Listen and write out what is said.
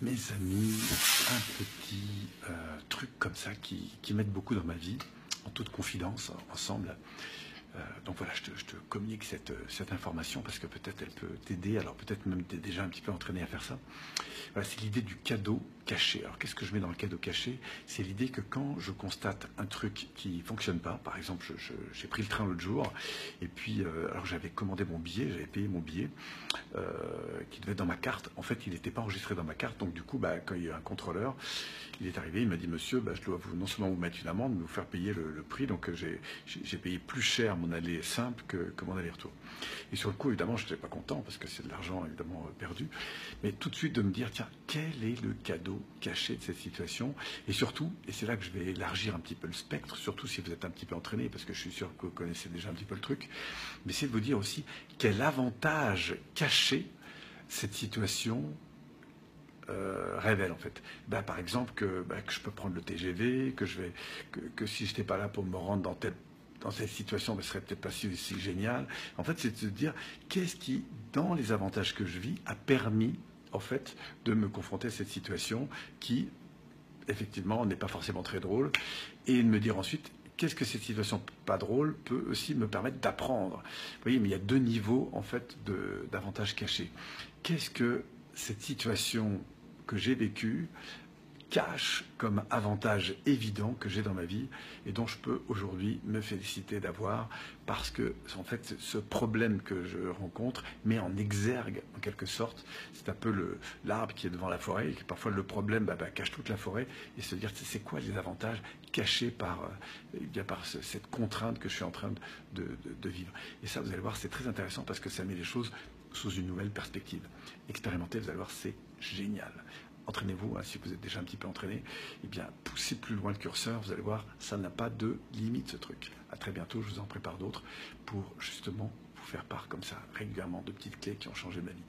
Mes amis, un petit euh, truc comme ça qui, qui m'aide beaucoup dans ma vie, en toute confidence, ensemble. Euh, donc voilà, je te, communique cette, cette, information parce que peut-être elle peut t'aider, alors peut-être même t'es déjà un petit peu entraîné à faire ça. Voilà, c'est l'idée du cadeau caché. Alors qu'est-ce que je mets dans le cadeau caché? C'est l'idée que quand je constate un truc qui fonctionne pas, par exemple, j'ai pris le train l'autre jour et puis euh, alors j'avais commandé mon billet, j'avais payé mon billet euh, qui devait être dans ma carte. En fait, il n'était pas enregistré dans ma carte, donc du coup, bah, quand il y a un contrôleur, il est arrivé, il m'a dit Monsieur, bah, je dois non seulement vous mettre une amende, mais vous faire payer le, prix. Donc j'ai payé plus cher mon aller simple que, mon aller-retour. Et sur le coup, évidemment, je n'étais pas content parce que c'est de l'argent évidemment perdu. Mais tout de suite de me dire tiens, quel est le cadeau caché de cette situation? Et surtout, et c'est là que je vais élargir un petit peu le spectre, surtout si vous êtes un petit peu entraîné, parce que je suis sûr que vous connaissez déjà un petit peu le truc, mais c'est de vous dire aussi quel avantage caché cette situation euh, révèle en fait. Ben, par exemple que, que, je peux prendre le TGV, que je vais, que, si j'étais pas là pour me rendre dans telle dans cette situation, ben, ce serait peut-être pas si, génial. En fait, c'est de se dire qu'est-ce qui, dans les avantages que je vis, a permis en fait de me confronter à cette situation qui, effectivement, n'est pas forcément très drôle, et de me dire ensuite qu'est-ce que cette situation pas drôle peut aussi me permettre d'apprendre? Vous voyez, mais il y a deux niveaux en fait d'avantages cachés. Qu'est-ce que cette situation que j'ai vécu cache comme avantage évident que j'ai dans ma vie et dont je peux aujourd'hui me féliciter d'avoir parce que en fait ce problème que je rencontre met en exergue en quelque sorte c'est un peu l'arbre qui est devant la forêt et que parfois le problème bah, bah, cache toute la forêt et se dire c'est quoi les avantages cachés par, euh, eh par cette contrainte que je suis en train de, de vivre et ça vous allez voir c'est très intéressant parce que ça met les choses sous une nouvelle perspective. Expérimentez, vous allez voir, c'est génial. Entraînez-vous, hein, si vous êtes déjà un petit peu entraîné, eh bien, poussez plus loin le curseur, vous allez voir, ça n'a pas de limite ce truc. À très bientôt, je vous en prépare d'autres pour justement vous faire part comme ça régulièrement de petites clés qui ont changé ma vie.